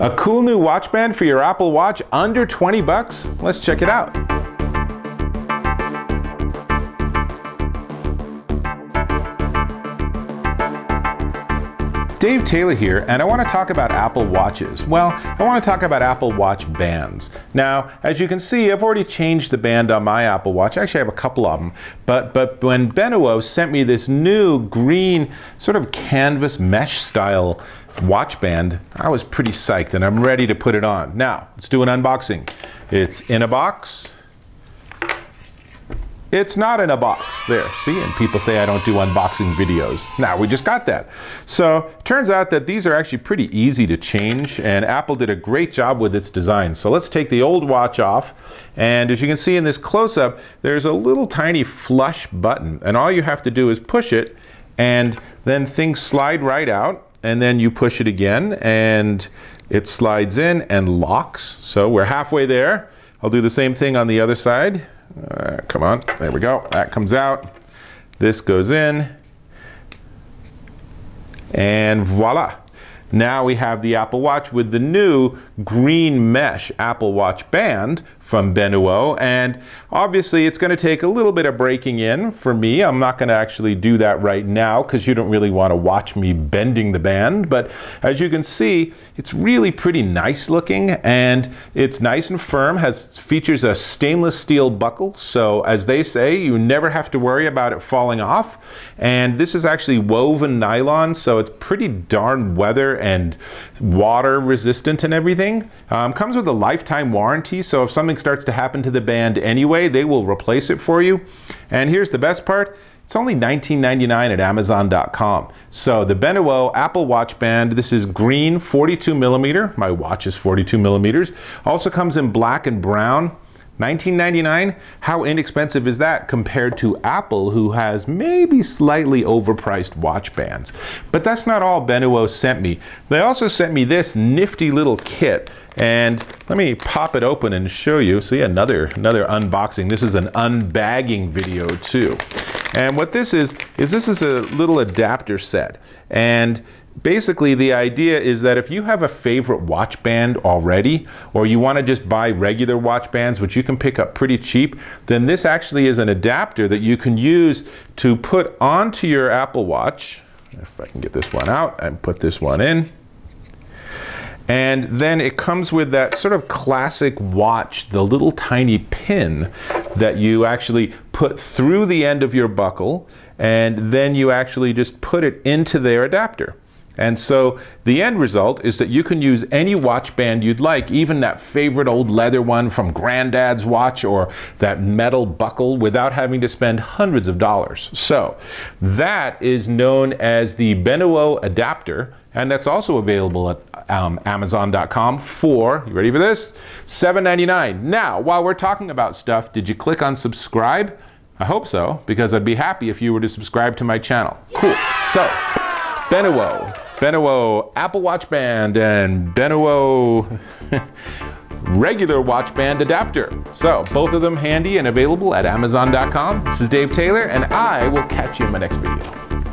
A cool new watch band for your Apple Watch under 20 bucks? Let's check it out. Dave Taylor here, and I want to talk about Apple Watches. Well, I want to talk about Apple Watch bands. Now, as you can see, I've already changed the band on my Apple Watch. Actually, I have a couple of them. But, but when Benuo sent me this new green sort of canvas mesh style watch band, I was pretty psyched, and I'm ready to put it on. Now, let's do an unboxing. It's in a box. It's not in a box. There, see? And people say I don't do unboxing videos. Now, we just got that. So, turns out that these are actually pretty easy to change, and Apple did a great job with its design. So let's take the old watch off, and as you can see in this close-up, there's a little tiny flush button, and all you have to do is push it, and then things slide right out, and then you push it again, and it slides in and locks. So we're halfway there. I'll do the same thing on the other side. Uh, come on, there we go. That comes out. This goes in. And voila. Now we have the Apple Watch with the new green mesh Apple Watch band from Benuo. And obviously it's going to take a little bit of breaking in for me. I'm not going to actually do that right now because you don't really want to watch me bending the band. But as you can see, it's really pretty nice looking and it's nice and firm, has features a stainless steel buckle. So as they say, you never have to worry about it falling off. And this is actually woven nylon, so it's pretty darn weather and water resistant and everything. Um, comes with a lifetime warranty, so if something starts to happen to the band anyway, they will replace it for you. And here's the best part. It's only $19.99 at Amazon.com. So the Benuo Apple Watch Band, this is green 42 millimeter. My watch is 42 millimeters. Also comes in black and brown. 19.99 how inexpensive is that compared to apple who has maybe slightly overpriced watch bands? But that's not all benuo sent me. They also sent me this nifty little kit and let me pop it open and show you. See another another unboxing. This is an unbagging video too and what this is is this is a little adapter set. And basically the idea is that if you have a favorite watch band already or you want to just buy regular watch bands which you can pick up pretty cheap then this actually is an adapter that you can use to put onto your Apple Watch. If I can get this one out and put this one in. And then it comes with that sort of classic watch, the little tiny pin that you actually put through the end of your buckle, and then you actually just put it into their adapter. And so the end result is that you can use any watch band you'd like, even that favorite old leather one from granddad's watch or that metal buckle without having to spend hundreds of dollars. So that is known as the Benuo adapter and that's also available at um, Amazon.com for, you ready for this? $7.99. Now, while we're talking about stuff, did you click on subscribe? I hope so, because I'd be happy if you were to subscribe to my channel. Cool. So, Benuo, Benuo Apple Watch Band and Benuo regular watch band adapter. So both of them handy and available at Amazon.com. This is Dave Taylor and I will catch you in my next video.